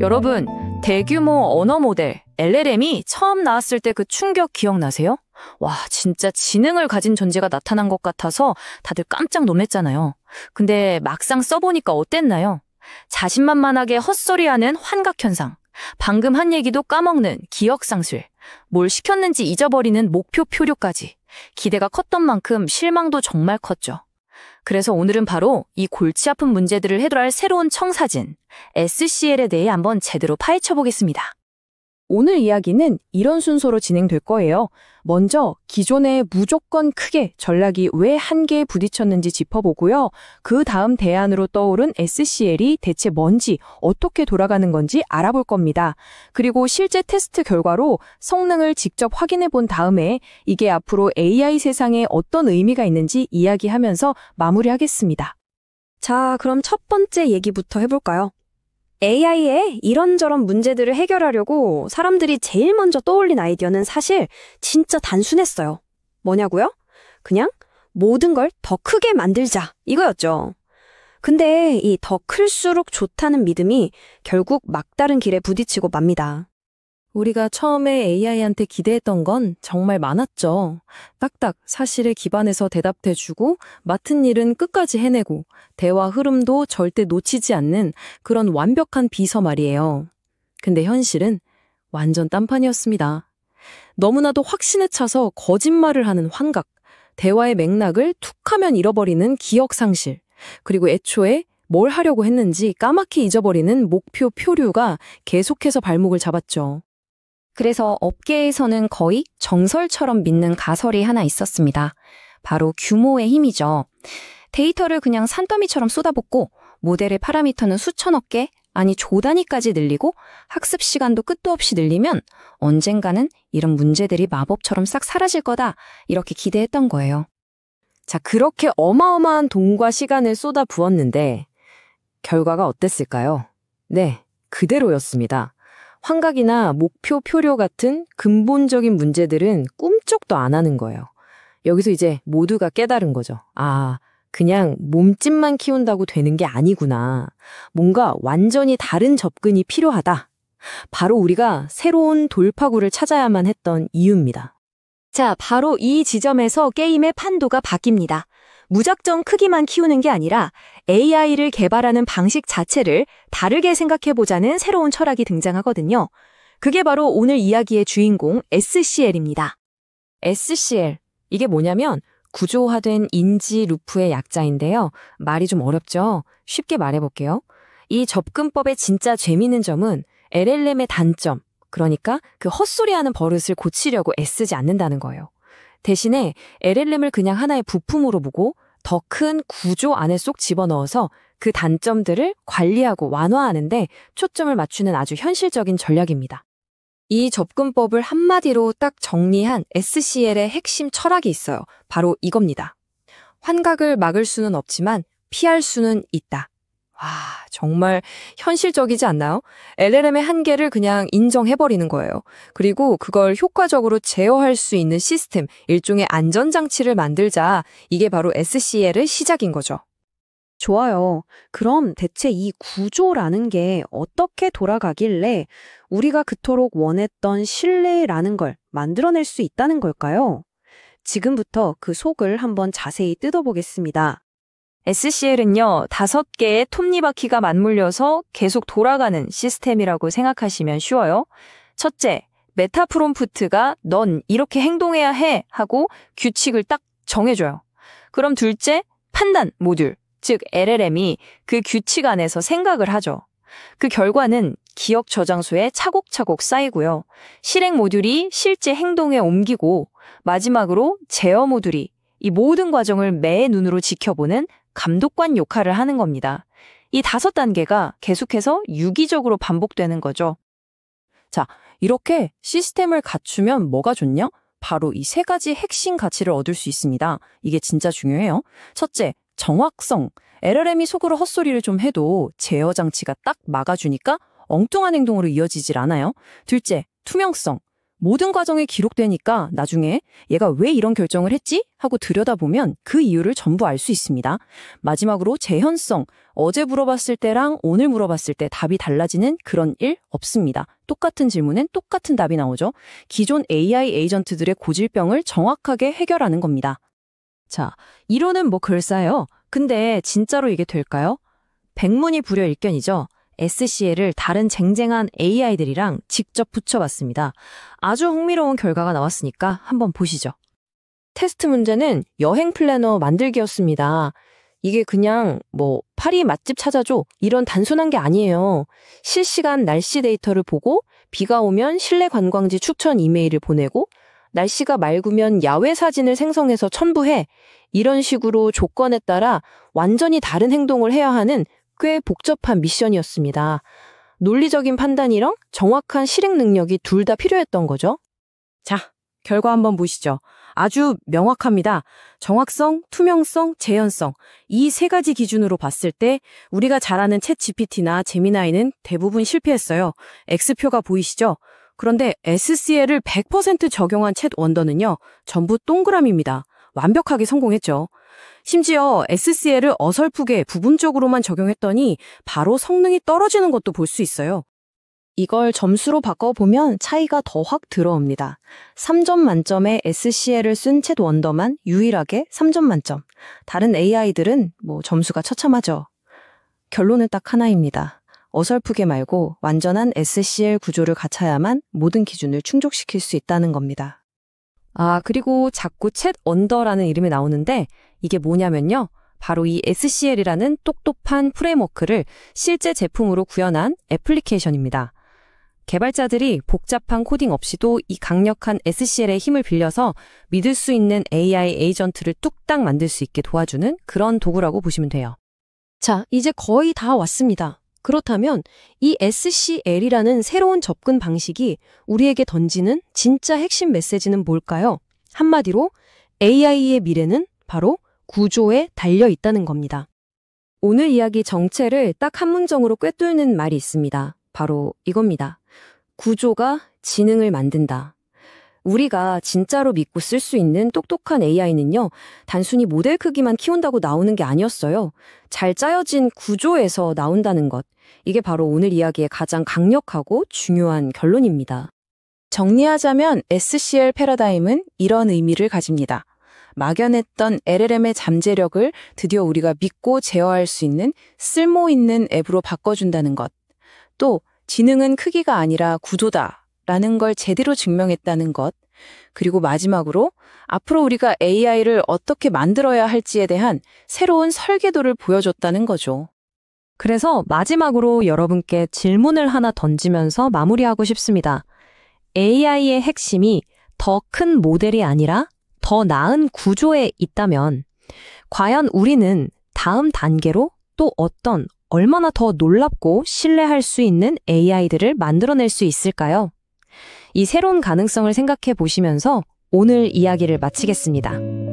여러분, 대규모 언어 모델 LLM이 처음 나왔을 때 그 충격 기억나세요? 와, 진짜 지능을 가진 존재가 나타난 것 같아서 다들 깜짝 놀랐잖아요. 근데 막상 써보니까 어땠나요? 자신만만하게 헛소리하는 환각현상. 방금 한 얘기도 까먹는 기억상실. 뭘 시켰는지 잊어버리는 목표 표류까지. 기대가 컸던 만큼 실망도 정말 컸죠. 그래서 오늘은 바로 이 골치 아픈 문제들을 해결할 새로운 청사진, SCL에 대해 한번 제대로 파헤쳐 보겠습니다. 오늘 이야기는 이런 순서로 진행될 거예요. 먼저 기존에 무조건 크게 전략이 왜 한계에 부딪혔는지 짚어보고요. 그 다음 대안으로 떠오른 SCL이 대체 뭔지 어떻게 돌아가는 건지 알아볼 겁니다. 그리고 실제 테스트 결과로 성능을 직접 확인해 본 다음에 이게 앞으로 AI 세상에 어떤 의미가 있는지 이야기하면서 마무리하겠습니다. 자, 그럼 첫 번째 얘기부터 해볼까요? AI의 이런저런 문제들을 해결하려고 사람들이 제일 먼저 떠올린 아이디어는 사실 진짜 단순했어요. 뭐냐고요? 그냥 모든 걸 더 크게 만들자 이거였죠. 근데 이 더 클수록 좋다는 믿음이 결국 막다른 길에 부딪히고 맙니다. 우리가 처음에 AI한테 기대했던 건 정말 많았죠. 딱딱 사실에 기반해서 대답해주고 맡은 일은 끝까지 해내고 대화 흐름도 절대 놓치지 않는 그런 완벽한 비서 말이에요. 근데 현실은 완전 딴판이었습니다. 너무나도 확신에 차서 거짓말을 하는 환각, 대화의 맥락을 툭 하면 잃어버리는 기억 상실, 그리고 애초에 뭘 하려고 했는지 까맣게 잊어버리는 목표 표류가 계속해서 발목을 잡았죠. 그래서 업계에서는 거의 정설처럼 믿는 가설이 하나 있었습니다. 바로 규모의 힘이죠. 데이터를 그냥 산더미처럼 쏟아붓고 모델의 파라미터는 수천억 개, 아니 조 단위까지 늘리고 학습 시간도 끝도 없이 늘리면 언젠가는 이런 문제들이 마법처럼 싹 사라질 거다 이렇게 기대했던 거예요. 자, 그렇게 어마어마한 돈과 시간을 쏟아 부었는데 결과가 어땠을까요? 네, 그대로였습니다. 환각이나 목표 표류 같은 근본적인 문제들은 꿈쩍도 안 하는 거예요. 여기서 이제 모두가 깨달은 거죠. 아, 그냥 몸집만 키운다고 되는 게 아니구나. 뭔가 완전히 다른 접근이 필요하다. 바로 우리가 새로운 돌파구를 찾아야만 했던 이유입니다. 자, 바로 이 지점에서 게임의 판도가 바뀝니다. 무작정 크기만 키우는 게 아니라 AI를 개발하는 방식 자체를 다르게 생각해보자는 새로운 철학이 등장하거든요. 그게 바로 오늘 이야기의 주인공 SCL입니다. SCL. 이게 뭐냐면 구조화된 인지 루프의 약자인데요. 말이 좀 어렵죠? 쉽게 말해볼게요. 이 접근법의 진짜 재미있는 점은 LLM의 단점, 그러니까 그 헛소리하는 버릇을 고치려고 애쓰지 않는다는 거예요. 대신에 LLM을 그냥 하나의 부품으로 보고 더 큰 구조 안에 쏙 집어넣어서 그 단점들을 관리하고 완화하는데 초점을 맞추는 아주 현실적인 전략입니다. 이 접근법을 한마디로 딱 정리한 SCL의 핵심 철학이 있어요. 바로 이겁니다. 환각을 막을 수는 없지만 피할 수는 있다. 와, 정말 현실적이지 않나요? LLM의 한계를 그냥 인정해버리는 거예요. 그리고 그걸 효과적으로 제어할 수 있는 시스템, 일종의 안전장치를 만들자. 이게 바로 SCL의 시작인 거죠. 좋아요. 그럼 대체 이 구조라는 게 어떻게 돌아가길래 우리가 그토록 원했던 신뢰라는 걸 만들어낼 수 있다는 걸까요? 지금부터 그 속을 한번 자세히 뜯어보겠습니다. SCL은요, 다섯 개의 톱니바퀴가 맞물려서 계속 돌아가는 시스템이라고 생각하시면 쉬워요. 첫째, 메타 프롬프트가 넌 이렇게 행동해야 해 하고 규칙을 딱 정해줘요. 그럼 둘째, 판단 모듈, 즉 LLM이 그 규칙 안에서 생각을 하죠. 그 결과는 기억 저장소에 차곡차곡 쌓이고요. 실행 모듈이 실제 행동에 옮기고 마지막으로 제어 모듈이 이 모든 과정을 매의 눈으로 지켜보는 감독관 역할을 하는 겁니다. 이 다섯 단계가 계속해서 유기적으로 반복되는 거죠. 자, 이렇게 시스템을 갖추면 뭐가 좋냐? 바로 이 세 가지 핵심 가치를 얻을 수 있습니다. 이게 진짜 중요해요. 첫째, 정확성. LLM이 속으로 헛소리를 좀 해도 제어 장치가 딱 막아주니까 엉뚱한 행동으로 이어지질 않아요. 둘째, 투명성. 모든 과정이 기록되니까 나중에 얘가 왜 이런 결정을 했지? 하고 들여다보면 그 이유를 전부 알 수 있습니다. 마지막으로 재현성. 어제 물어봤을 때랑 오늘 물어봤을 때 답이 달라지는 그런 일 없습니다. 똑같은 질문엔 똑같은 답이 나오죠. 기존 AI 에이전트들의 고질병을 정확하게 해결하는 겁니다. 자, 이론은 뭐 글싸요. 근데 진짜로 이게 될까요? 백문이 불여 일견이죠. SCL을 다른 쟁쟁한 AI들이랑 직접 붙여봤습니다. 아주 흥미로운 결과가 나왔으니까 한번 보시죠. 테스트 문제는 여행 플래너 만들기였습니다. 이게 그냥 뭐 파리 맛집 찾아줘 이런 단순한 게 아니에요. 실시간 날씨 데이터를 보고 비가 오면 실내 관광지 추천 이메일을 보내고 날씨가 맑으면 야외 사진을 생성해서 첨부해 이런 식으로 조건에 따라 완전히 다른 행동을 해야 하는 꽤 복잡한 미션이었습니다. 논리적인 판단이랑 정확한 실행 능력이 둘 다 필요했던 거죠. 자, 결과 한번 보시죠. 아주 명확합니다. 정확성, 투명성, 재현성. 이 세 가지 기준으로 봤을 때 우리가 잘 아는 챗 GPT나 제미나이는 대부분 실패했어요. X표가 보이시죠? 그런데 SCL을 100% 적용한 챗 원더는요, 전부 동그라미입니다. 완벽하게 성공했죠. 심지어 SCL을 어설프게 부분적으로만 적용했더니 바로 성능이 떨어지는 것도 볼 수 있어요. 이걸 점수로 바꿔보면 차이가 더 확 들어옵니다. 3점 만점에 SCL을 쓴 챗 원더만 유일하게 3점 만점. 다른 AI들은 뭐 점수가 처참하죠. 결론은 딱 하나입니다. 어설프게 말고 완전한 SCL 구조를 갖춰야만 모든 기준을 충족시킬 수 있다는 겁니다. 아, 그리고 자꾸 챗 언더라는 이름이 나오는데 이게 뭐냐면요. 바로 이 SCL이라는 똑똑한 프레임워크를 실제 제품으로 구현한 애플리케이션입니다. 개발자들이 복잡한 코딩 없이도 이 강력한 SCL의 힘을 빌려서 믿을 수 있는 AI 에이전트를 뚝딱 만들 수 있게 도와주는 그런 도구라고 보시면 돼요. 자, 이제 거의 다 왔습니다. 그렇다면 이 SCL이라는 새로운 접근 방식이 우리에게 던지는 진짜 핵심 메시지는 뭘까요? 한마디로 AI의 미래는 바로 구조에 달려 있다는 겁니다. 오늘 이야기 정체를 딱 한 문장으로 꿰뚫는 말이 있습니다. 바로 이겁니다. 구조가 지능을 만든다. 우리가 진짜로 믿고 쓸 수 있는 똑똑한 AI는요, 단순히 모델 크기만 키운다고 나오는 게 아니었어요. 잘 짜여진 구조에서 나온다는 것. 이게 바로 오늘 이야기의 가장 강력하고 중요한 결론입니다. 정리하자면 SCL 패러다임은 이런 의미를 가집니다. 막연했던 LLM의 잠재력을 드디어 우리가 믿고 제어할 수 있는 쓸모 있는 앱으로 바꿔준다는 것. 또 지능은 크기가 아니라 구조다. 라는 걸 제대로 증명했다는 것. 그리고 마지막으로 앞으로 우리가 AI를 어떻게 만들어야 할지에 대한 새로운 설계도를 보여줬다는 거죠. 그래서 마지막으로 여러분께 질문을 하나 던지면서 마무리하고 싶습니다. AI의 핵심이 더 큰 모델이 아니라 더 나은 구조에 있다면, 과연 우리는 다음 단계로 또 어떤 얼마나 더 놀랍고 신뢰할 수 있는 AI들을 만들어낼 수 있을까요? 이 새로운 가능성을 생각해 보시면서 오늘 이야기를 마치겠습니다.